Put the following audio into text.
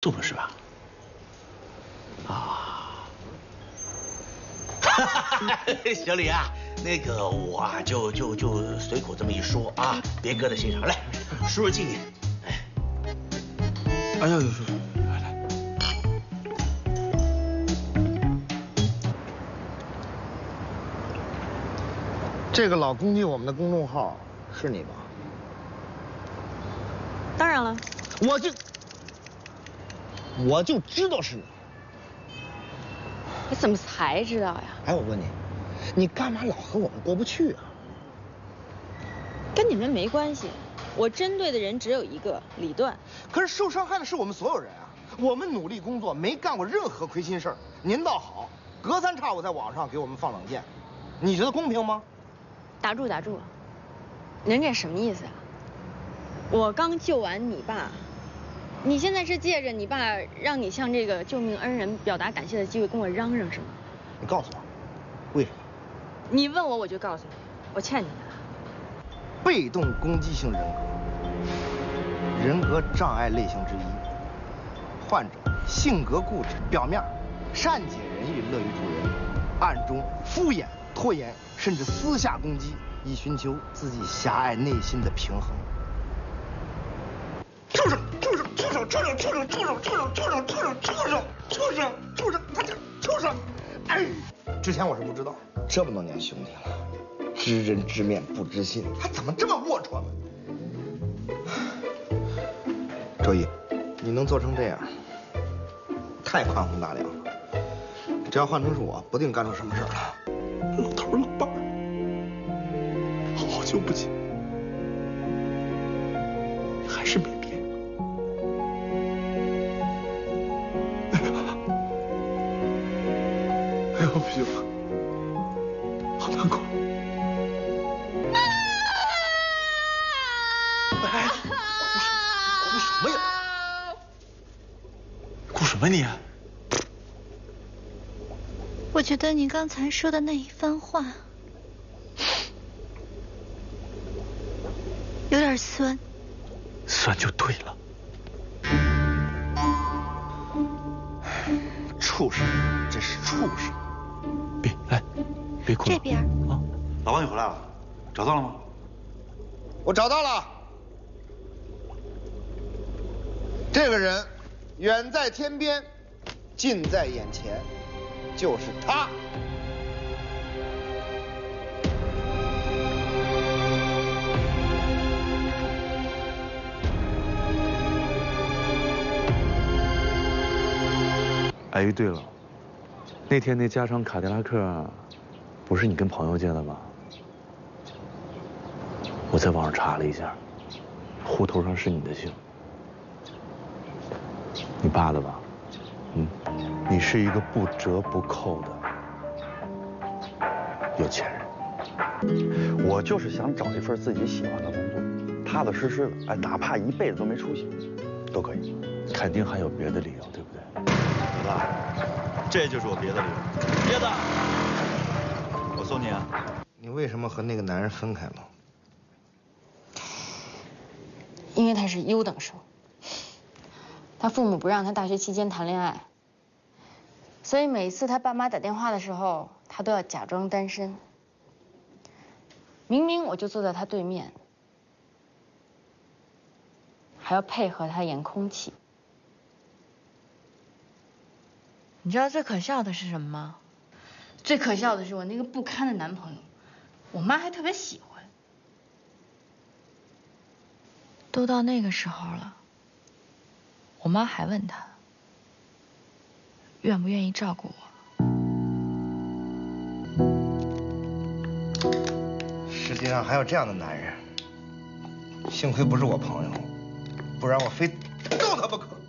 动了是吧？啊，小李啊，那个我啊就就就随口这么一说啊，别搁在心上。来，叔叔敬你。哎，哎呦呦呦！来来，这个老攻击我们的公众号是你吧？当然了，我就我就知道是你。你怎么才知道呀？哎，我问你，你干嘛老和我们过不去啊？跟你们没关系，我针对的人只有一个李段。可是受伤害的是我们所有人啊！我们努力工作，没干过任何亏心事儿。您倒好，隔三差五在网上给我们放冷箭，你觉得公平吗？打住打住，您这什么意思啊？我刚救完你爸，你现在是借着你爸让你向这个救命恩人表达感谢的机会跟我嚷嚷是吗？你告诉我，为什么？你问我我就告诉你，我欠你的。被动攻击性人格，人格障碍类型之一。患者性格固执，表面善解人意，乐于助人，暗中敷衍、拖延，甚至私下攻击，以寻求自己狭隘内心的平衡。畜生！畜生！畜生！畜生！畜生！畜生！畜生！畜生！畜生！畜生！畜生！畜生！他这畜生！哎，之前我是不知道，这么多年兄弟了，知人知面不知心，他怎么这么龌龊呢？周一，你能做成这样，太宽宏大量了。只要换成是我，不定干出什么事儿来。老头老伴儿，好久不见，不行了，好难过。哎，哭什么呀？哭什么你？我觉得你刚才说的那一番话有点酸。酸就对了。畜生，真是畜生！这边。啊，老王，你回来了，找到了吗？我找到了，这个人远在天边，近在眼前，就是他。哎，对了，那天那加长卡迪拉克，不是你跟朋友借的吧？我在网上查了一下，户头上是你的姓，你爸的吧？嗯，你是一个不折不扣的有钱人。我就是想找一份自己喜欢的工作，踏踏实实的，哎，哪怕一辈子都没出息，都可以。肯定还有别的理由，对不对？老大，这就是我别的理由。别的，我送你啊。你为什么和那个男人分开了？因为他是优等生，他父母不让他大学期间谈恋爱，所以每次他爸妈打电话的时候，他都要假装单身。明明我就坐在他对面，还要配合他演空气。你知道最可笑的是什么吗？最可笑的是我那个不堪的男朋友，我妈还特别喜欢。都到那个时候了，我妈还问他愿不愿意照顾我。世界上还有这样的男人，幸亏不是我朋友，不然我非揍他不可。